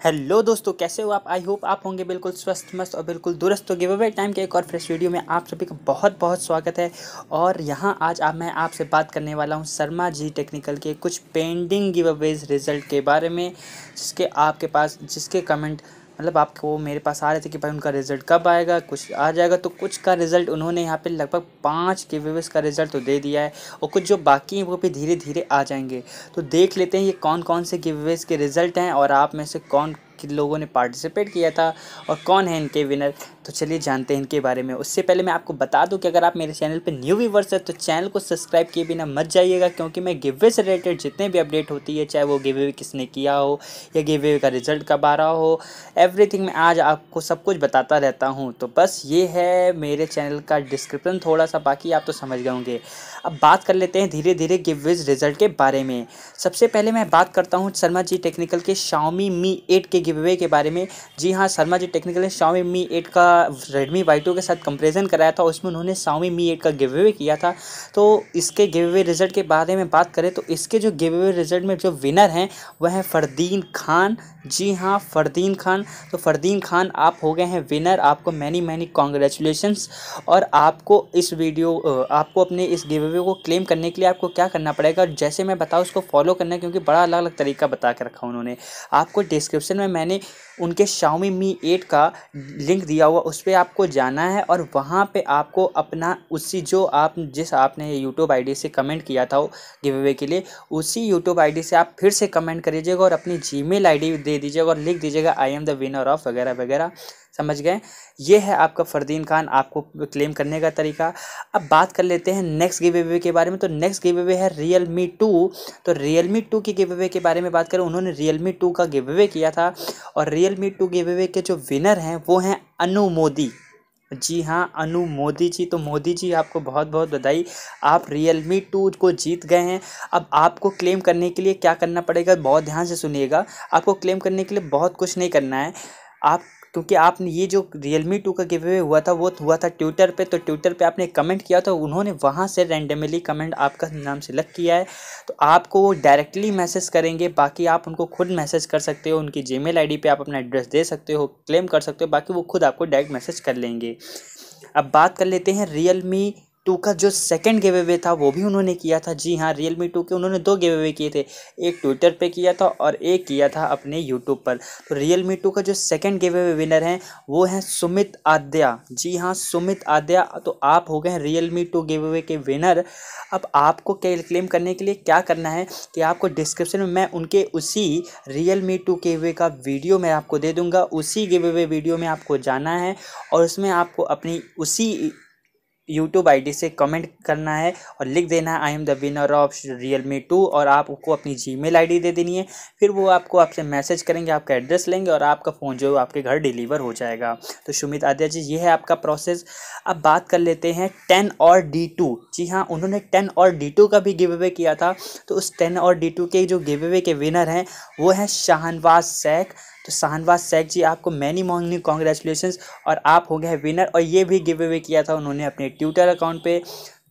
Hello दोस्तों, कैसे हो आप? आई होप आप होंगे बिल्कुल स्वस्थ, मस्त और बिल्कुल दुरुस्त तो गिव अवे टाइम के एक और फ्रेश वीडियो में आप सभी का बहुत बहुत स्वागत है। और यहाँ आज आप, मैं आपसे बात करने वाला हूँ शर्मा जी टेक्निकल के कुछ पेंडिंग गिव अवेज रिज़ल्ट के बारे में, जिसके आपके पास, जिसके कमेंट मतलब आपको मेरे पास आ रहे थे कि भाई उनका रिज़ल्ट कब आएगा, कुछ आ जाएगा तो कुछ का रिज़ल्ट उन्होंने यहाँ पे लगभग पाँच के वीवर्स का रिज़ल्ट तो दे दिया है और कुछ जो बाकी हैं वो भी धीरे धीरे आ जाएँगे। तो देख लेते हैं ये कौन कौन से गिवेज के रिज़ल्ट हैं और आप में से कौन किन लोगों ने पार्टिसिपेट किया था और कौन है इनके विनर तो चलिए जानते हैं इनके बारे में। उससे पहले मैं आपको बता दूँ कि अगर आप मेरे चैनल पर न्यू व्यूवर्स है तो चैनल को सब्सक्राइब किए बिना मत जाइएगा, क्योंकि मैं गिवे से रिलेटेड जितने भी अपडेट होती है, चाहे वो गिवे किसने किया हो या गिवे का रिज़ल्ट कब आ रहा हो एवरीथिंग मैं आज आपको सब कुछ बताता रहता हूँ। तो बस ये है मेरे चैनल का डिस्क्रिप्शन थोड़ा सा बाकी आप तो समझ गए होंगे। अब बात कर लेते हैं धीरे धीरे गिवेज रिज़ल्ट के बारे में। सबसे पहले मैं बात करता हूँ शर्मा जी टेक्निकल के शाओमी मी एट के गिवे के बारे में। जी हाँ शर्मा जी टेक्निकल ने शाओमी मी एट का रेडमी वाई टू के साथ कंपेरिजन कराया था, उसमें उन्होंने शाओमी मी एट का गिवे किया था। तो इसके गिवे रिज़ल्ट के बारे में बात करें तो इसके जो गिवे रिज़ल्ट में जो विनर हैं, वह हैं फ़रदीन खान। जी हाँ फ़रदीन खान। तो फ़रदीन खान, आप हो गए हैं विनर आपको मैनी मैनी कॉन्ग्रेचुलेशंस और आपको इस वीडियो आपको अपने इस गिवे को क्लेम करने के लिए आपको क्या करना पड़ेगा? जैसे मैं बताऊँ, उसको फॉलो करना, क्योंकि बड़ा अलग अलग तरीका बता के रखा उन्होंने। आपको डिस्क्रिप्शन में मैंने उनके शाओमी मी एट का लिंक दिया हुआ, उस पर आपको जाना है और वहाँ पे आपको अपना उसी जो आप, जिस आपने यूट्यूब आईडी से कमेंट किया था गिव अवे के लिए, उसी यूट्यूब आईडी से आप फिर से कमेंट कर दीजिएगा और अपनी जीमेल आईडी दे दीजिएगा और लिख दीजिएगा I am the winner of वगैरह वगैरह। समझ गए? ये है आपका फ़रदीन खान आपको क्लेम करने का तरीका। अब बात कर लेते हैं नेक्स्ट गिव अवे के बारे में। तो नेक्स्ट गिव अवे है रियल मी टू तो रियल मी टू की गिव अवे के बारे में बात करें, उन्होंने रियल मी टू का गिव अवे किया था। और Realme two giveaway के जो विनर हैं, वो हैं अनु मोदी। जी हाँ अनु मोदी जी। तो मोदी जी, आपको बहुत बहुत बधाई। आप रियल मी टू को जीत गए हैं। अब आपको क्लेम करने के लिए क्या करना पड़ेगा? बहुत ध्यान से सुनिएगा। आपको क्लेम करने के लिए बहुत कुछ नहीं करना है। आप क्योंकि आपने ये जो रियल मी टू का गिव अवे हुआ था, वो हुआ था ट्विटर पे तो ट्विटर पे आपने कमेंट किया था, उन्होंने वहाँ से रैंडमली कमेंट आपका नाम सेलेक्ट किया है। तो आपको वो डायरेक्टली मैसेज करेंगे, बाकी आप उनको खुद मैसेज कर सकते हो, उनकी जी मेल पे आप अपना एड्रेस दे सकते हो क्लेम कर सकते हो, बाकी वो खुद आपको डायरेक्ट मैसेज कर लेंगे। अब बात कर लेते हैं रियल मी टू का जो सेकंड गिव अवे था, वो भी उन्होंने किया था। जी हाँ रियल मी टू के उन्होंने दो गिव अवे किए थे। एक ट्विटर पे किया था और एक किया था अपने यूट्यूब पर। तो रियल मी टू का जो सेकंड गिव अवे विनर हैं, वो हैं सुमित आद्या। जी हाँ सुमित आद्या तो आप हो गए हैं Realme two giveaway के विनर अब आपको क्लेम करने के लिए क्या करना है कि आपको डिस्क्रिप्शन में मैं उनके उसी Realme two giveaway का वीडियो मैं आपको दे दूँगा। उसी गिव अवे वीडियो में आपको जाना है और उसमें आपको अपनी उसी यूट्यूब आईडी से कमेंट करना है और लिख देना है I am the winner of Realme two और आपको अपनी जीमेल आईडी दे देनी है। फिर वो आपको आपसे मैसेज करेंगे, आपका एड्रेस लेंगे और आपका फ़ोन जो है आपके घर डिलीवर हो जाएगा। तो सुमित आद्या जी, ये है आपका प्रोसेस अब बात कर लेते हैं टेन और डी टू जी हाँ उन्होंने टेन और डी टू का भी गिव अवे किया था। तो उस टेन और डी टू के जो गिव अवे के विनर हैं, वो हैं शाहनवाज सैक तो शाहनवाज सैक जी, आपको मैनी मॉर्निंग कॉन्ग्रेचुलेशन और आप हो गए विनर और ये भी गिव अवे किया था उन्होंने अपने ट्विटर अकाउंट पे।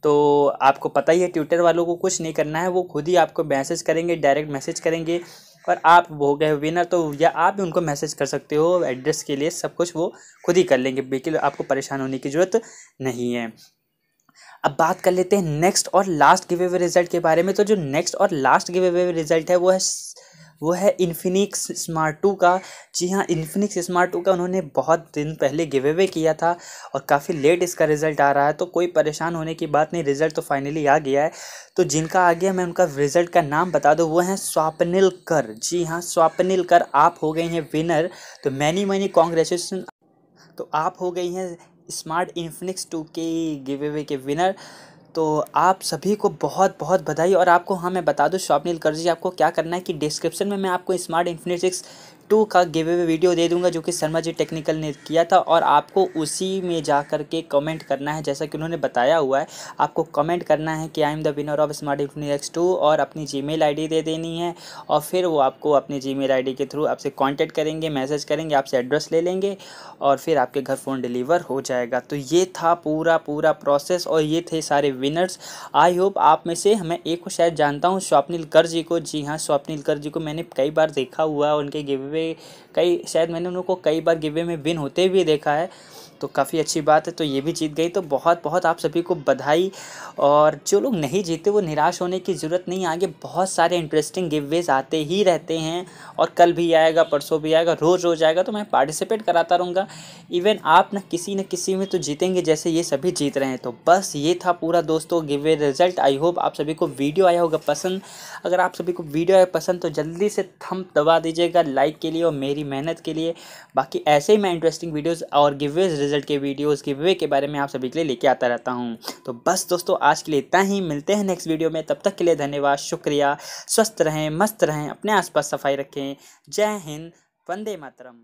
तो आपको पता ही है ट्विटर वालों को कुछ नहीं करना है, वो खुद ही आपको मैसेज करेंगे डायरेक्ट मैसेज करेंगे और आप हो गए विनर तो या आप भी उनको मैसेज कर सकते हो एड्रेस के लिए, सब कुछ वो खुद ही कर लेंगे, बिल्कुल आपको परेशान होने की ज़रूरत नहीं है। अब बात कर लेते हैं नेक्स्ट और लास्ट गिव अवे रिज़ल्ट के बारे में तो जो नेक्स्ट और लास्ट गिव अवे रिज़ल्ट है, वो है वो है इन्फिनिक्स स्मार्ट टू का। जी हाँ इन्फिनिक्स स्मार्ट टू का उन्होंने बहुत दिन पहले गिव अवे किया था और काफ़ी लेट इसका रिज़ल्ट आ रहा है तो कोई परेशान होने की बात नहीं रिज़ल्ट तो फाइनली आ गया है। तो जिनका आ गया, मैं उनका रिज़ल्ट का नाम बता दूँ, वो हैं स्वापनिल कर जी हाँ स्वापनिल कर आप हो गए हैं विनर तो मैनी मैनी कॉन्ग्रेचुलेसन तो आप हो गई हैं स्मार्ट इन्फिनिक्स टू के गिव अवे के विनर तो आप सभी को बहुत बहुत बधाई। और आपको हाँ मैं बता दूँ स्वप्निल कर जी आपको क्या करना है कि डिस्क्रिप्शन में मैं आपको स्मार्ट इन्फिनिक्स टू का गिव अवे वीडियो दे दूँगा जो कि शर्मा जी टेक्निकल ने किया था और आपको उसी में जा कर के कमेंट करना है, जैसा कि उन्होंने बताया हुआ है। आपको कमेंट करना है कि I am the winner of smart X two और अपनी जीमेल आईडी दे देनी है और फिर वो आपको अपनी जीमेल आईडी के थ्रू आपसे कांटेक्ट करेंगे मैसेज करेंगे, आपसे एड्रेस ले लेंगे और फिर आपके घर फ़ोन डिलीवर हो जाएगा। तो ये था पूरा पूरा प्रोसेस और ये थे सारे विनर्स आई होप आप में से हमें एक को शायद जानता हूँ, स्वप्निल कर जी को। जी हाँ स्वप्निल कर जी को मैंने कई बार देखा हुआ है उनके गिव वे कई शायद मैंने उनको कई बार गिवे में विन होते हुए देखा है। तो काफ़ी अच्छी बात है तो ये भी जीत गई। तो बहुत बहुत आप सभी को बधाई और जो लोग नहीं जीते वो निराश होने की ज़रूरत नहीं, आगे बहुत सारे इंटरेस्टिंग गिवेज आते ही रहते हैं और कल भी आएगा, परसों भी आएगा, रोज़ रोज़ आएगा तो मैं पार्टिसिपेट कराता रहूँगा। इवन आप ना किसी न किसी में तो जीतेंगे जैसे ये सभी जीत रहे हैं। तो बस ये था पूरा दोस्तों गिवे रिज़ल्ट आई होप आप सभी को वीडियो आया होगा पसंद। अगर आप सभी को वीडियो आया पसंद तो जल्दी से थम दबा दीजिएगा लाइक के लिए और मेरी मेहनत के लिए। बाकी ऐसे ही मैं इंटरेस्टिंग वीडियोज़ और गिवेज रिज़ल्ट के वीडियोज़ वे के बारे में आप सभी के लिए लेके आता रहता हूँ। तो बस दोस्तों, आज के लिए इतना ही। मिलते हैं नेक्स्ट वीडियो में। तब तक के लिए धन्यवाद। शुक्रिया। स्वस्थ रहें, मस्त रहें, अपने आसपास सफ़ाई रखें। जय हिंद। वंदे मातरम।